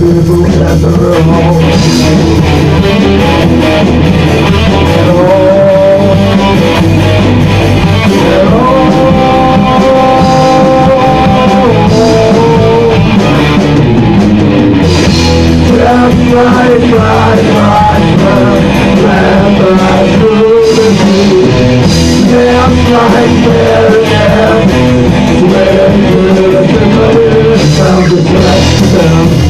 beautiful as a rose. Right, right, right, right, right, right, through the Yeah, right there, yeah, where the sound is right down.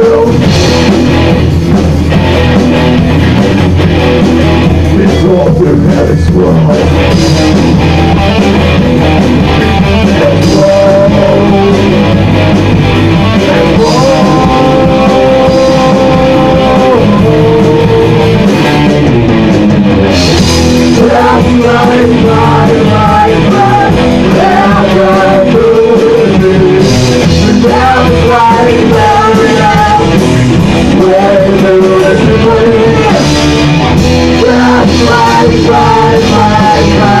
Bye, bye, bye, bye.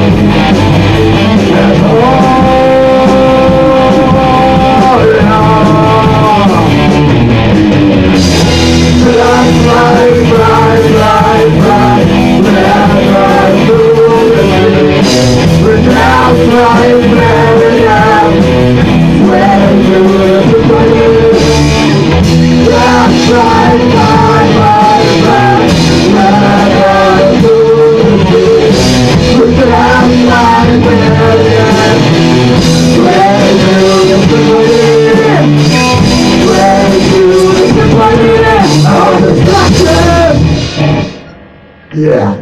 Yeah.